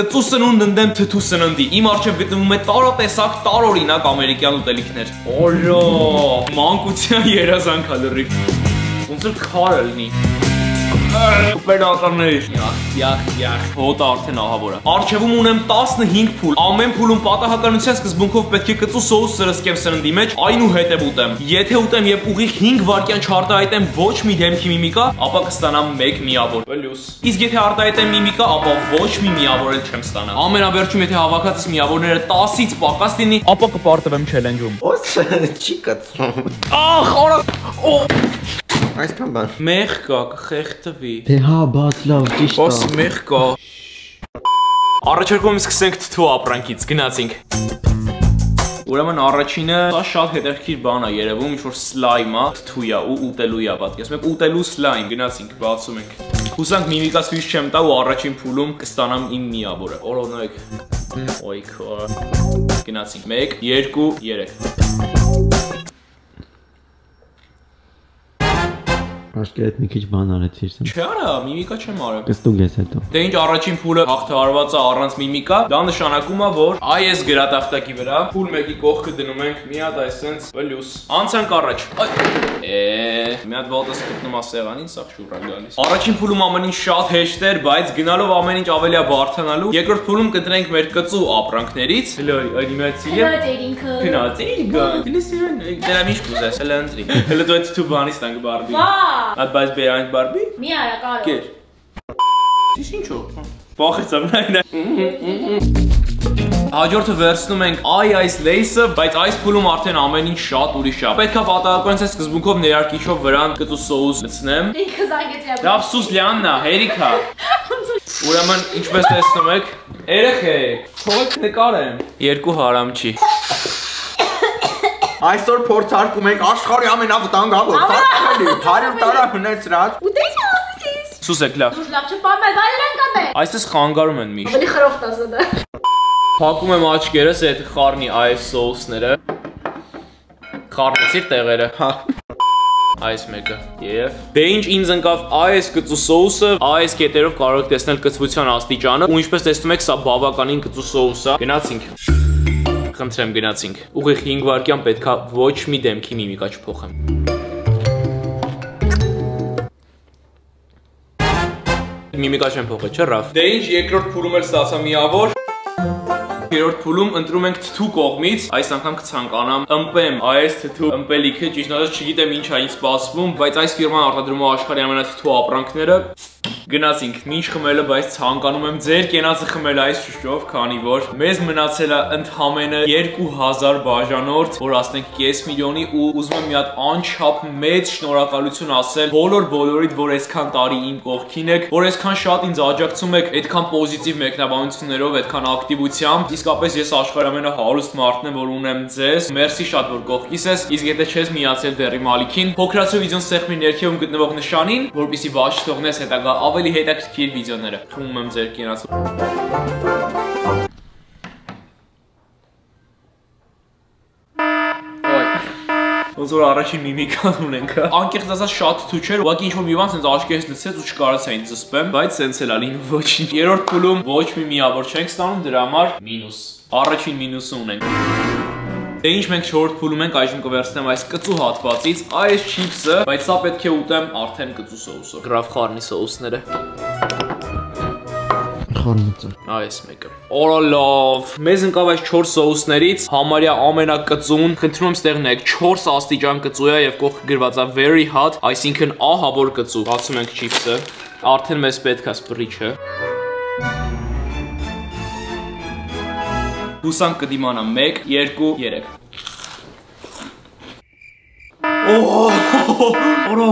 կծու սնունդ ընդեմ թթու սննդի։ Իմ առջև գտնվում է տարատեսակ տարօրինակ ամերիկյան ուտելիքներ։ Օրո, մանկության երազանքա լրիվ։ Ոնց որ քարը լինի։ Օպերատորներ։ Յախ, յախ, յախ։ Հոտը արդեն ահավոր է։ Արջևում ունեմ 15 փուլ։ Ամեն փուլում պատահականության սկզբունքով պետք է կծու սոուս սրսկեմ սրնդի մեջ, այնուհետև ուտեմ։ Եթե ուտեմ եւ ուղիղ 5 վայրկյան չարտահայտեմ ոչ մի դեմքի միմիկա, ապա կստանամ 1 միավոր։ Պլյուս։ Իսկ եթե արտահայտեմ միմիկա, ապա ոչ մի միավոր էլ չեմ ստանա։ Ամենավերջում եթե հավաքածս միավորները 10-ից պակաս լինի, ապա կպարտվեմ չելենջում։ Ոս չի կծում։ Ախ, արա։ Օ, Այսքան բան։ մեղ կա, կխեղդվի։ Դե հա, բաց լավ, ճիշտ Ոս է։ մեղ կա։ Առաջարկում եմ սկսենք թթու ապրանքից, գնացինք։ Ուրեմն առաջինը սա շատ հետաքրքիր բան է երևում, ինչ որ սլայմ է, թթու է ու ուտելու է, պատկերացնում եք ուտելու սլայմ, գնացինք, բացում ենք։ Հուսանք միմիկա ցույց չեմ տա ու առաջին փուլում կստանամ իմ միավորը։ Օրոնոյք։ Ոյ քո։ Գնացինք 1 2 Աշկե այդ մի քիչ բան արեցիր սա։ Չարա, միմիկա չեմ արել։ Կստուգ ես հետո։ Դե ինչ առաջին փուլը հաղթահարված է առանց միմիկա, դա նշանակում է, որ այս գրատախտակի վրա փուլ 1-ի կողքը դնում ենք մի հատ այսենց պլյուս։ Անցանք առաջ։ Է, մի հատ ոտս գտնում է սեղանին, սա շուռա գալիս։ Առաջին փուլում ամեն ինչ շատ հեշտ էր, բայց գնալով ամեն ինչ ավելի է բարթանալու։ Երկրորդ փուլում կընտրենք մեր կծու ապրանքներից։ Հլո, անիմացիա։ Hello dating-ը։ Գնացի, գա։ Դիլիսիան, դրա միշտ կուզես, հələ ընտրի։ Հələ դու այդ թու բանից տանք բարբի։ Վա։ Բայց բերանք բարբի։ Մի արա կարո։ Կեր։ Դիս ինչու։ Բախեցամ նայնա։ Հաջորդը վերցնում ենք այ այս լեյսը, բայց այս փուլում արդեն ամեն ինչ շատ ուրիշ է։ Պետքա պատահականից սկզբունքով ներարկիչով վրան կծու սոուս լցնեմ։ Ինքը զանգեցի։ Լավ սուս լյաննա, հերիքա։ Ուրեմն ինչպես տեսնում եք, երեխեք, թողեք նկարեմ։ Երկու հարամ չի։ Այսօր փորձարկում ենք աշխարհի ամենավտանգավոր սարքելի 100 տարա հնեցրած Ուտես ուտես։ Սուսեք լավ։ Դուք լավ չպամել, վայրեն կամ է։ Այսպես խանգարում են միշտ։ Ավելի խրոխտ ասա դա։ Փակում եմ աչքերս այդ խառնի այս սոուսները։ Խառնեցիր տեղերը։ Հա Այս մեկը։ Եվ դե ինչ ինձ ընկավ այս կծու սոուսը, այս կետերով կարող եք տեսնել կծվության աստիճանը, ու ինչպես տեսնում եք, սա բավականին կծու սոուս է։ Գնացինք։ Խնդրեմ գնացինք։ Ուղիղ 5 վայրկյան պետքա ոչ մի դեմքի միմիկա չփոխեմ։ Միմիկա չեմ փոխել, չէ՞ ռաֆ։ Դե ինչ երկրորդ փուլում էլ ստացա միավոր։ Երրորդ փուլում ընտրում ենք թթու կողմից, այս անգամ կցանկանամ ըմպեմ այս թթու ըմպելիքը, ճիշտ ասած չգիտեմ ինչ ինձ սպասվում, բայց այս ֆիրման արտադրում է աշխարհի ամենաթթու ապրանքները։ Գնացինք, ինչ խմելը, բայց ցանկանում եմ ձեր կենացը խմել այս շուշով, քանի որ մեզ մնացել է ընդհանրապես 2000 բաժանորդ, որ ասենք կես միլիոնի ու ուզում եմ մի հատ անչափ մեծ շնորհակալություն ասել բոլոր բոլորիդ, որ այսքան տարի իմ կողքին եք, որ այսքան շատ ինձ աջակցում եք, այդքան պոզիտիվ մեկնաբանություններով, այդքան ակտիվությամբ։ Իսկապես ես աշխարհի ամենահարուստ մարդն եմ, որ ունեմ ձեզ։ Մերսի շատ որ կողքիս ես։ Իսկ եթե չես միացել դեռի Մալիքին, փոքրացու վիդեոն սեղմի ներքևում գտնվող նշանին, որպեսզի բաց չթողնես հետագա ավելի հետաքրքիր վիդեոները։ Խմում եմ ձեր կինացը։ Ոյ։ Ոնց որ առաջին միմիկան ունենք, հա։ Անկեղծ ասած շատ թու չէր, ուղղակի ինչ որ մի բան սենց աչքերից լցեց ու չկարողացա ինձ զսպեմ, բայց սենց էլ ալին ոչինչ։ Երրորդ փուլում ոչ մի միավոր չենք ստանում, դրա համար մինուս։ Առաջին մինուսը ունենք։ Դե ինչ մենք 4-րդ փուլում ենք, այժմ կվերցնեմ այս կծու հատվածից, այս չիփսը, բայց սա պետք է ուտեմ արդեն կծու սոուսով։ Գրավ խառնի սոուսները։ Խորնիցը։ Այս մեկը։ Օրա լավ։ Մեզ ընկավ այս 4 սոուսներից համարյա ամենակծուն։ Խնդրում եմ ստեղնեք 4 աստիճան կծու է եւ կողքը գրված է very hot, այսինքն ահավոր կծու։ Բացում ենք չիփսը։ Արդեն մեզ պետք է սպրիչը։ Հուսանք կդիմանա 1, 2, 3։ Օրո։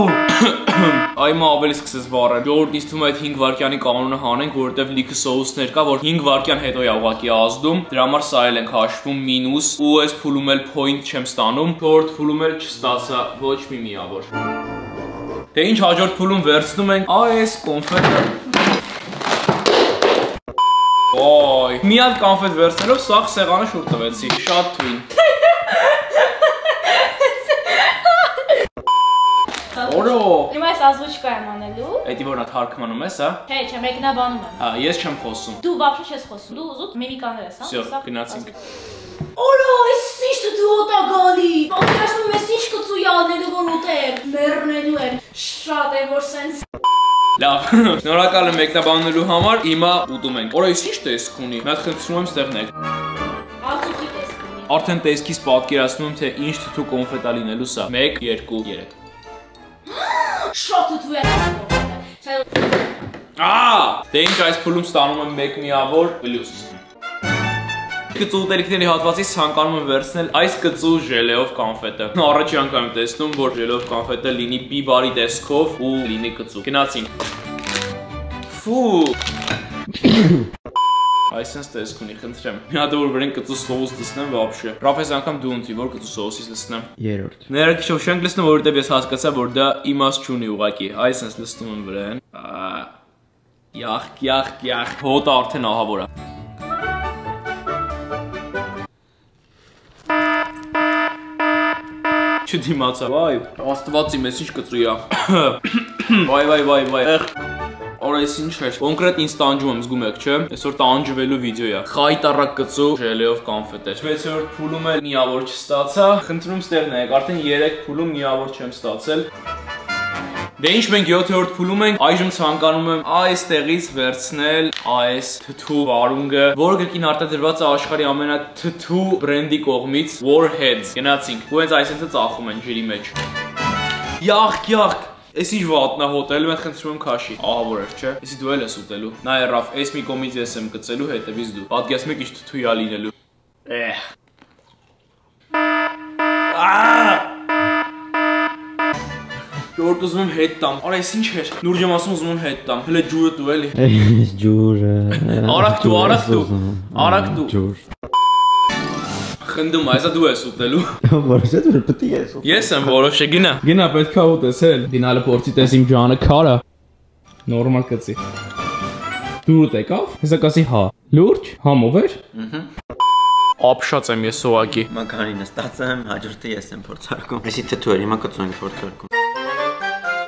Այմա ավելի սկսես վառել։ Ժողովուրդ ինձ թվում է այդ 5 վայրկյանի կանոնը հանենք, որովհետև լիքը սոուսներ կա, որ 5 վայրկյան հետո է ուղակի ազդում։ Դրա համար սա էլ ենք հաշվում մինուս ու այս փուլում էլ point չեմ ստանում։ Չորրորդ փուլում էլ չստացա ոչ մի միավոր։ Դե ինչ հաջորդ փուլում վերցնում ենք այս կոնֆետը։ Ոյ, մի հատ կոնֆետ վերցնելով սաղ սեղանը շուտ տվեցի։ Շատ թույն։ Օրո։ Հիմա այս ազվոչկա եմ անելու։ Էդի որնա թարգմանում ես, հա։ Չէ, չէ, մեկնաբանում եմ։ Հա, ես չեմ խոսում։ Դու вообще չես խոսում։ Դու ուզում միմիկաներ ես, հա։ Всё, Սա- գնացինք։ Օրա, այս ինչ դու օտա գալի։ Պատկերացնում ես ինչ կծույ անելու որ ուտեմ։ Մեռնելու եմ։ Շատ եմ որ սենց Լավ։ Շնորհակալ եմ մեկնաբանելու համար։ Հիմա ուտում ենք։ Օրա, ի՞նչ տեսք ունի։ հատ խնդրում եմ ստեղնեք։ ածուխի տեսք ունի։ Արդեն տեսքից պատկերացնում եմ, թե ինչ թթու կոնֆետա լինելու սա։ 1 2 3։ Շատ ես։ Չէ, Ահա, դե ինչ այս փուլում ստանում եմ 1 միավոր պլյուս գծու ուտելիքների հատվածից ցանկանում եմ վերցնել այս գծու ժելեով կանֆետը։ Նո առաջի անգամ եմ տեսնում, որ ժելեով կանֆետը լինի պի բարի տեսքով ու լինի գծու։ Գնացին։ Ֆու։ Այսինս տեսք ունի, խնդրեմ։ Մի հատ որ վրեն կծու սոուս դեսնեմ բաբշե։ Ռաֆես անգամ դու ունտի որ կծու սոուսից լցնեմ։ Երրորդ։ Ներա քիչով շենք լցնեմ, որովհետև ես հասկացա, որ դա իմաստ չունի ուղակի։ Այսինս լցնում եմ վրան։ Ահ, յախ, յախ, յախ, հոտ արդեն ահավորա։ Չդիմացա։ Վայ, աստվածի մեծ ինչ կծույա։ Վայ, վայ, վայ, վայ։ Օր այս ինչ է։ Կոնկրետ ինձ տանջում եմ զգում եք, չէ։ Այսօր տանջվելու վիդեո է։ Խայտարակ կծու ժելեով կոնֆետ է։ 6-րդ փուլում էլ միավոր չստացա։ Խնդրում ստեղնեք, արդեն 3 փուլում միավոր չեմ ստացել։ Դե ինչ մենք 7-րդ փուլում ենք, այժմ ցանկանում եմ այստեղից վերցնել այս թթու վարունգը, որը գրքին արտադրված է աշխարհի ամենաթթու բրենդի կողմից Warheads։ Գնացինք։ Ու հենց այսինքն ծախում են ջրի մեջ։ Յախ, յախ, Էս ինչ վատնա հոտելը մենք խնդրում եմ քաշի։ Ահա որ էր, չէ։ Էսի դու էլ ես ուտելու։ Նա երավ, էս մի կոմից ես եմ գծելու, հետևից դու։ Պատկերացնում եք ինչ թթույա լինելու։ Էհ։ Ահա։ Դուրտ ուզում եմ հետ տամ։ Արա էս ինչ էր։ Նուրջ եմ ասում ուզում եմ հետ տամ։ Հələ ջուրը դու էլի։ Այս ջուրը։ Արագ դու, արագ դու, արագ դու։ Ջուր։ Խնդում, այսա դու ես ուտելու։ Որոշեց որ պետք է ես։ Ես եմ որոշե գնա։ Գնա պետքա ուտես էլ։ Դինալը փորձի տես իմ ջանը քարա։ Նորմալ կծի։ Դու ուտեկավ։ Հեսա կասի հա։ Լուրջ, համով էր։ Ահա։ Ապշած եմ ես սոակի։ Մականի նստած եմ, հաջորդը ես եմ փորձարկում։ Այսի թթու էր, հիմա կծու ենք փորձարկում։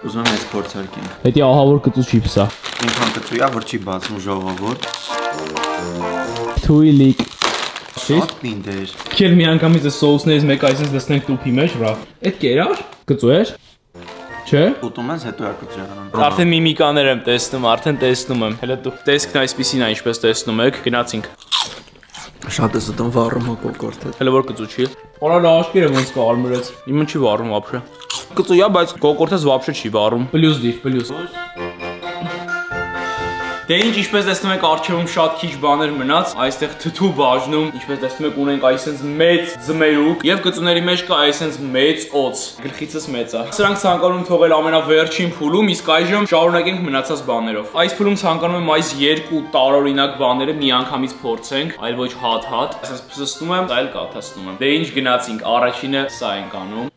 Ուզում եմ ես փորձարկեմ։ Հետի ահավոր կծու չիփսա։ Ինքան կծույա, որ չի բացում ժողովուրդ։ Թույլիկ։ Շատ պինդ էր։ Քեր մի անգամից է սոուսներից մեկ այսպես դեսնենք տուփի մեջ, ռա։ Այդ կերար։ Կծու էր։ Չէ։ Ուտում ես, հետո արկուծի անում։ Արդեն միմիկաներ եմ տեսնում, արդեն տեսնում եմ։ Հələ դուք տեսքն այսպեսին է, ինչպես տեսնում եք։ Գնացինք։ Շատ ես ուտում վառում ու կոկորտը։ Հələ որ կծու չի։ Օրա լաշկերը ոնց կարմրեց։ Իմը չի վառում ապշը։ Կծույա, բայց կոկորտես վաբշե չի վառում։ Պլյուս դիր, պլյուս։ Դե ինչ, ինչպես տեսնում եք, արջևում շատ քիչ բաներ մնաց, այստեղ թթու բաժնում, ինչպես տեսնում եք, ունենք այսենց մեծ ձմերուկ եւ գծուների մեջ կա այսենց մեծ օծ, գլխիցս մեծ է։ Սրանք ցանկանում թողել ամենավերջին փուլում, իսկ այժմ շարունակենք մնացած բաներով։ Այս փուլում ցանկանում եմ այս երկու տարօրինակ բաները միանգամից փորձենք, այլ ոչ հատ-հատ, այսպես փստում եմ, այլ կաթասնում եմ։ Դե ինչ գնացինք, առաջինը սա ենք անում։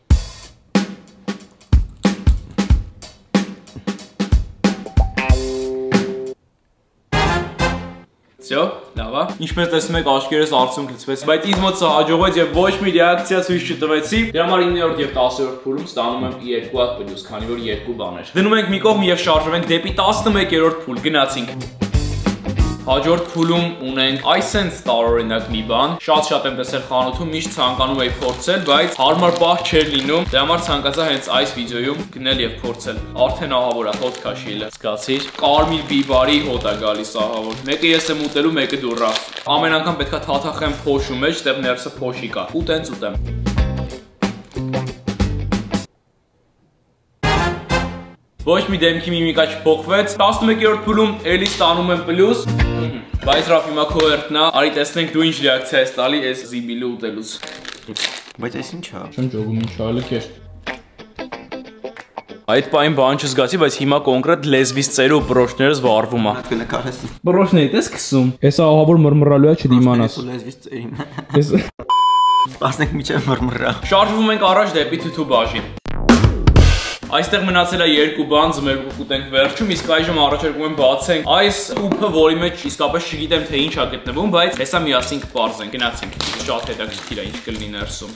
Всё, լավ է։ Ինչպես տեսնում եք, աշկերս արցունք լցվեց, բայց ինձ մոտ սա հաջողվեց եւ ոչ մի ռեակցիա ցույց չտվեցի։ Դրա համար 9-րդ եւ 10-րդ փուլում ստանում եմ 2 հատ պլյուս, քանի որ 2 բան էր։ Դնում ենք մի կողմ եւ շարժվում ենք դեպի 11-րդ փուլ։ Գնացինք։ Հաջորդ փուլում ունենք այսենց տարօրինակ մի բան։ Շատ-շատ եմ տեսել խանութում, միշտ ցանկանում էի փորձել, բայց հարմար պահ չէր լինում։ Դրա համար ցանկացա հենց այս վիդեոյում գնել եւ փորձել։ Արդեն ահավոր է հոտ քաշիլը։ Զգացիր։ Կարմիր բիբարի հոտ է գալիս ահավոր։ Մեկը ես եմ ուտելու, մեկը դու ռա։ Ամեն անգամ պետքա թաթախեմ փոշու մեջ, դեռ ներսը փոշի կա։ Ու տենց ուտեմ։ Ոչ մի դեմքի միմիկա չփոխվեց։ 11-րդ փուլում էլի ստանում եմ պլյուս։ Բայց Ռաֆ հիմա քո հերթն է։ Արի տեսնենք դու ինչ ռեակցիա ես տալի այս զիբիլը ուտելուց։ Բայց այս ինչ է։ Չեմ ճոգում ինչ այլը քեր։ Այդ պայն բան չզգացի, բայց հիմա կոնկրետ լեզվից ծերը ու բրոշներս վառվում է։ կնկարես։ Բրոշները դες քսում։ Հեսա ահավոր մրմռալու է չդիմանաս։ Լեզվից ծերին։ Ես 15 միջև մրմրա։ շարժվում ենք առաջ դեպի թութու բաժին։ Այստեղ մնացել է երկու բան, ձմերուկ ուտենք վերջում, իսկ այժմ առաջարկում եմ բացենք այս ուփը, որի մեջ իսկապես չգիտեմ թե ինչ է գտնվում, բայց հեսա միասին կպարզենք, գնացինք։ Շատ հետաքրքիր է ինչ կլինի ներսում։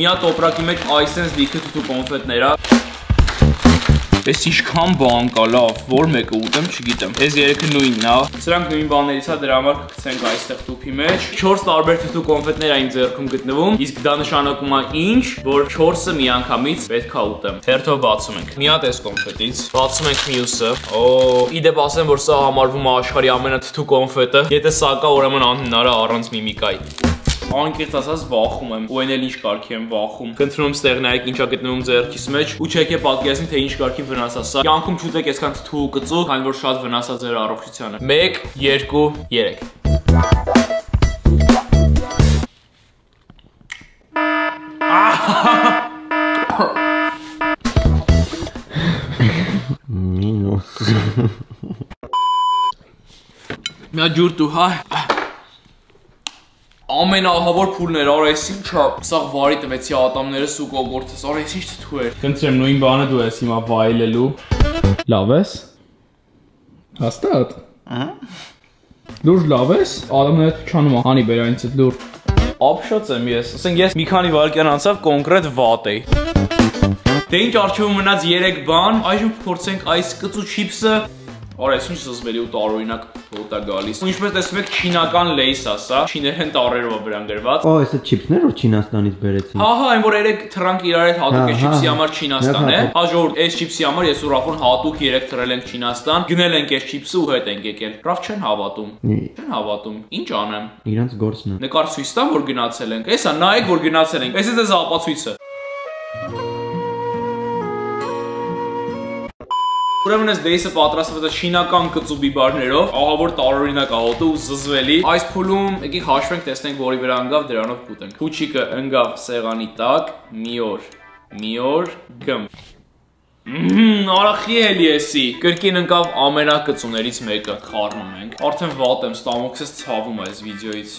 Մի հատ տոպրակի մեջ այսենց լիքը թութու կոնֆետներ է։ Էս ինչքան բան կա, լավ, որ մեկը ուտեմ, չգիտեմ։ Էս երեքը նույնն է։ Սրանք նույն բաներից է, դրա համար կգցենք այստեղ տուփի մեջ։ 4 տարբեր թթու կոնֆետներ այն ձեռքում գտնվում, իսկ դա նշանակում է ինչ, որ 4-ը միանգամից պետք է ուտեմ։ Թերթով բացում ենք։ Մի հատ էս կոնֆետից, բացում ենք մյուսը։ Օ, իդեպ ասեմ, որ սա համարվում է աշխարհի ամենաթթու կոնֆետը։ Եթե սա կա, ուրեմն անհնար է առանց միմիկայի։ Անկեղծ ասած վախում եմ։ Ու այն էլ ինչ կարգի եմ վախում։ Կընտրում ստեղ նայեք ինչա գտնվում ձեռքիս մեջ ու չեք պատկերացնի թե ինչ կարգի վնաս է սա։ Կյանքում չուտեք այսքան թթու ու կծու, քանի որ շատ վնաս է ձեր առողջությանը։ 1 2 3 Մինուս։ Մի հատ ջուր դու, հա։ Ամենահավոր փուլն էր, արա էս ինչա։ Սա վարի տվեցի ատամներս ու կողորտս, արա էս ինչ թթու էր։ Կընտրեմ նույն բանը դու ես հիմա վայելելու։ Լավ ես։ Հաստատ։ Ահա։ Լուրջ լավ ես։ Ատամները չանում է, հանի բեր այնց լուրջ։ Ապշած եմ ես։ Ասենք ես մի քանի վայրկյան անցավ կոնկրետ վատ էի։ Դե ինչ արժևում մնաց 3 բան, այժմ փորձենք այս կծու չիփսը Արա, այս ինչ զզվելի ու տարօրինակ ոտա գալիս։ Ու ինչպես տեսնում եք, չինական լեյս է սա, չիներեն տարերով է վրան գրված։ Օ, էսը չիփսներ որ Չինաստանից բերեցին։ Հա, հա, այն որ երեք թրանք իրար հետ հատուկ է Հա, չիպսի հա, համար Չինաստան է։ հա, Հա ժողովուրդ, այս չիպսի համար ես ու Ռաֆոն հատուկ երեք թրել ենք Չինաստան, գնել ենք այս չիպսը ու հետ ենք եկել։ Ռաֆ չեն հավատում։ Չեն հավատում։ Ինչ անեմ։ Իրանց գործն է։ Նկար ցույց տամ, որ գնացել ենք։ Էսա նայեք, որ գնացել ենք։ Էս է դες ապացույցը։ Ուրեմն այս դեյսը պատրաստված է շինական կծու բիբարներով, ահա որ տարօրինակ ահոտը ու զզվելի։ Այս փուլում եկի հաշվենք, տեսնենք որի վրա ընկավ, դրանով կուտենք։ Փուչիկը ընկավ սեղանի տակ, մի օր, մի օր, գմ։ արախի էլի էսի։ Կրկին ընկավ ամենակծուներից մեկը, խառնում ենք։ Արդեն վատ եմ, ստամոքսս ցավում է այս վիդեոից։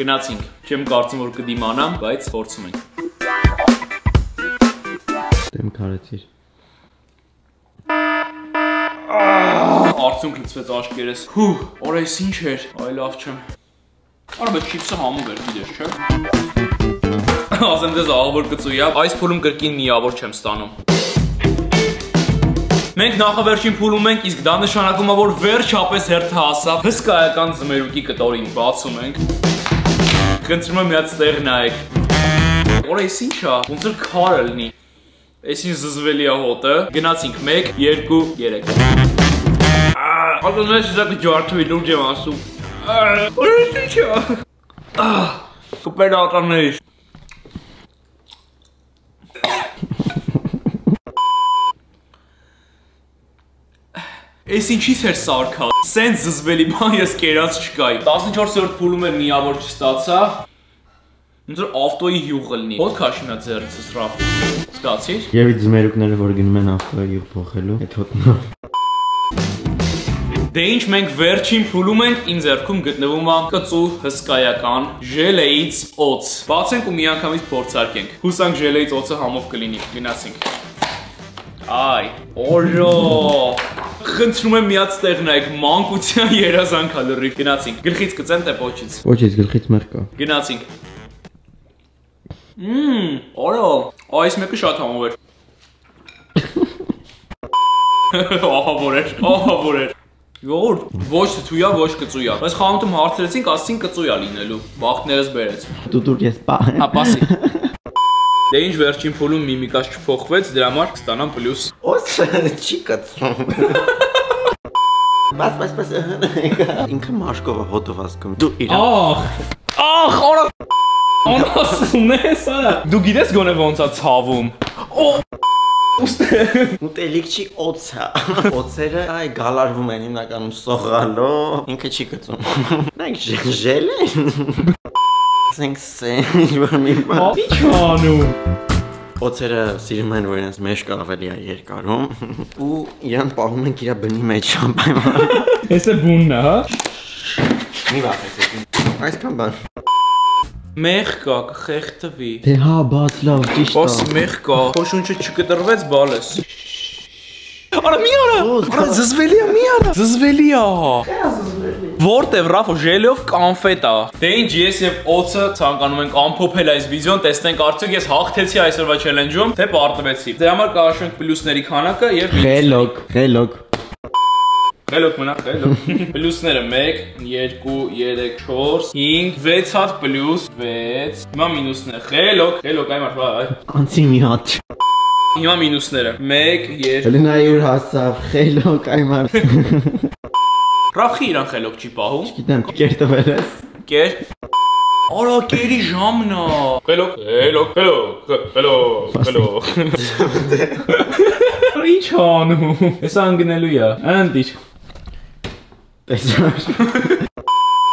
Գնացինք։ Չեմ կարծում որ կդիմանամ, բայց փորձում ենք։ Դեմ քարեցիր։ Արցունք լցվեց աշկերես։ Հու, օր էս ինչ էր։ Այ լավ չեմ։ Արա բայց չիպսը համով էր, գիտես, չէ։ Ասեմ դες ահավոր կծույա, այս փուլում կրկին միավոր չեմ ստանում։ Մենք նախավերջին փուլում ենք, իսկ դա նշանակում է, որ վերջապես հերթը հասավ հսկայական զմերուկի կտորին բացում ենք։ Կընտրում եմ մի հատ ստեղ նայեք։ Օր էս ինչ է, ոնց որ քարը լինի։ Ինչ զզվելի է հոտը։ Գնացինք 1 2 3 Ալոնես զակը ջարդուի լուրջ եմ ասում։ Օրես ինչ է։ Կպեր ատամներից։ Էս ինչի՞ց էր սարքա։ Սենց զզվելի բան ես կերած չկայի։ 14-րդ փուլում էր միավոր չստացա։ Ոնց որ ավտոյի յուղը լինի։ Ո՞տ քաշինա ձեռցս ռաֆ։ Ստացիր։ Եվ իդ զմերուկները որ գնում են ավտոյի ու փոխելու, այդ հոտնա։ Դե ինչ մենք վերջին փուլում ենք, իմ ձեռքում գտնվում է կծու հսկայական ժելեից օծ։ Բացենք ու միանգամից փորձարկենք։ Հուսանք ժելեից օծը համով կլինի։ Գնացինք։ Այ, օժո։ Խնդրում եմ միած տեղ նայեք, մանկության երազանքա լրիվ։ Գնացինք։ Գլխից կծեմ թե ոչից։ Ոչից գլխից մեր կա։ Գնացինք։ Մմ, օրո, այս մեկը շատ համով էր։ Ահա որ էր, ահա որ էր։ Յորդ, ոչ թույա, ոչ կծույա։ Բայց խանութում հարցրեցինք, ասին կծույա լինելու։ Բախտներս բերեց։ Դու դուր ես պա։ Հա, պասի։ Դե ինչ վերջին փուլում միմիկաս չփոխվեց, դրա համար կստանամ պլյուս։ Ոս չի կծում։ Բաց, բաց, բաց։ Ինքը մաշկով հոտով ասկում։ Դու իր Ախ, ախ, օրա Անասուն ես արա։ Դու գիտես գոնե ոնց է ցավում։ Օ ուտելիք չի օծա։ Օծերը այ գալարվում են հիմնականում սողալով։ Ինքը չի կծում։ Նայեք ժել են։ Ասենք սեն, որ մի բան։ Ի՞նչ անում։ Օծերը սիրում են, որ իրենց մեջքը ավելի է երկարում ու իրան պահում են իր բնի մեջ անպայման։ Էս է բուննա, հա։ Մի վախեցեք։ Այսքան բան։ Մեղ կա, կխեղտվի։ Դե հա, բաց լավ, ճիշտ Ոս է։ մեղ կա։ Խոշունչը չկտրվեց բալես։ Արա մի արա։ Արա զզվելի է, մի արա։ Զզվելի է։ Որտեվ Ռաֆո ժելով կանֆետա։ Դե ինչ ես եւ օծը ցանկանում ենք ամփոփել այս վիդեոն, տեսնենք արդյոք ես հաղթեցի այսօրվա չելենջում, թե պարտվեցի։ Դե համար կհաշվենք պլյուսների քանակը եւ Խելոք, խելոք։ Խելոք մնա, խելոք։ Պլյուսները 1, 2, 3, 4, 5, 6 հատ պլյուս, 6։ Հիմա մինուսները։ Խելոք, խելոք այ մարդ, այ։ Անցի մի հատ։ Հիմա մինուսները։ 1, 2։ Լնա յուր հասավ, խելոք այմար։ Ռախի իրան խելոք չի պահում։ Գիտեմ, կերտվել ես։ Կեր։ Արա կերի ժամն է։ Խելոք, խելոք, խելոք, խելոք, խելոք։ Ինչ անում։ Հեսա անգնելու է։ Անտիչ։ Տեսար։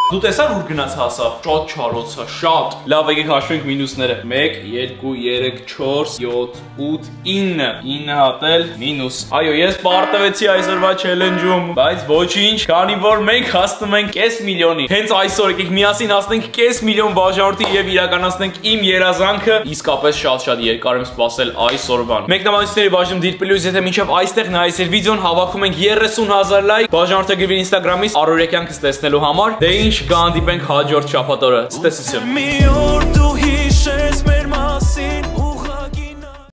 Դու տեսար ուր գնաց հասավ։ Շատ չարոցա, շատ։ Լավ, եկեք հաշվենք մինուսները։ 1 2 3 4 7 8 9 9 հատել մինուս։ Այո, ես պարտվեցի այսօրվա չելենջում, բայց ոչինչ, քանի որ մենք հասնում ենք կես միլիոնի։ Հենց այսօր եկեք միասին հասնենք կես միլիոն բաժանորդի եւ իրականացնենք իմ երազանքը։ Իսկապես շատ-շատ երկար եմ սպասել այսօրվան։ Մեկնաբանությունների բաժնում դիր պլյուս, եթե մինչև այստեղ նայես իր վիդեոն, հավաքում ենք 30000 լայք։ Բաժանորդը գրվի Instagram-ից Արորեկյանքս տեսնելու համար։ Դե ինչ կհանդիպենք հաջորդ շաբաթ օրը։ Ցտեսություն։ or tu hi